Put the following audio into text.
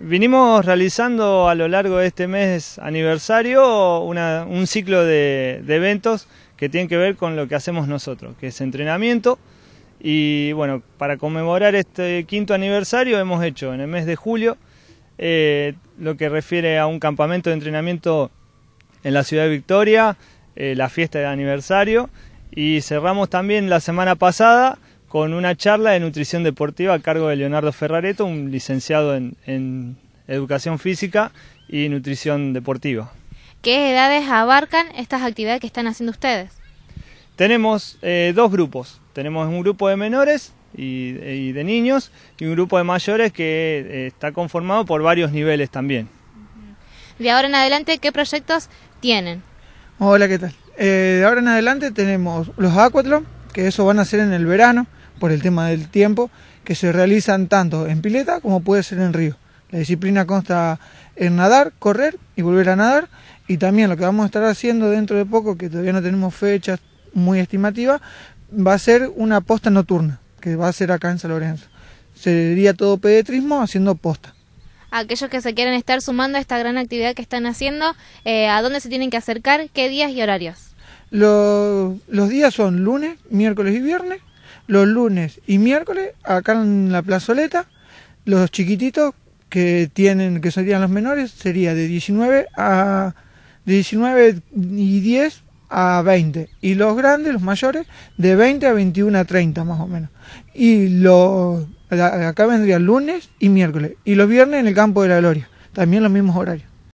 Vinimos realizando a lo largo de este mes aniversario un ciclo de, eventos que tienen que ver con lo que hacemos nosotros, que es entrenamiento. Y bueno, para conmemorar este quinto aniversario hemos hecho en el mes de julio eh, lo que refiere a un campamento de entrenamiento en la ciudad de Victoria, eh, la fiesta de aniversario. Y cerramos también la semana pasada con una charla de nutrición deportiva a cargo de Leonardo Ferrareto, un licenciado en, educación física y nutrición deportiva. ¿Qué edades abarcan estas actividades que están haciendo ustedes? Tenemos eh, dos grupos. Tenemos un grupo de menores y, de niños y un grupo de mayores que eh, está conformado por varios niveles también. De ahora en adelante, ¿qué proyectos tienen? Hola, ¿qué tal? Eh, de ahora en adelante tenemos los Aquathlon, que eso van a ser en el verano por el tema del tiempo, que se realizan tanto en pileta como puede ser en río. La disciplina consta en nadar, correr y volver a nadar. Y también lo que vamos a estar haciendo dentro de poco, que todavía no tenemos fechas muy estimativas, va a ser una posta nocturna, que va a ser acá en San Lorenzo. Sería todo pedetrismo haciendo posta. Aquellos que se quieren estar sumando a esta gran actividad que están haciendo, eh, ¿a dónde se tienen que acercar? ¿Qué días y horarios? los días son lunes, miércoles y viernes los lunes y miércoles acá en la plazoleta. Los chiquititos que tienen, que serían los menores, sería de 19 a de 19 y 10 a 20 y los grandes, los mayores, de 20 a 21 a 30 más o menos. Y los acá vendrían lunes y miércoles y los viernes en el campo de la gloria, también los mismos horarios.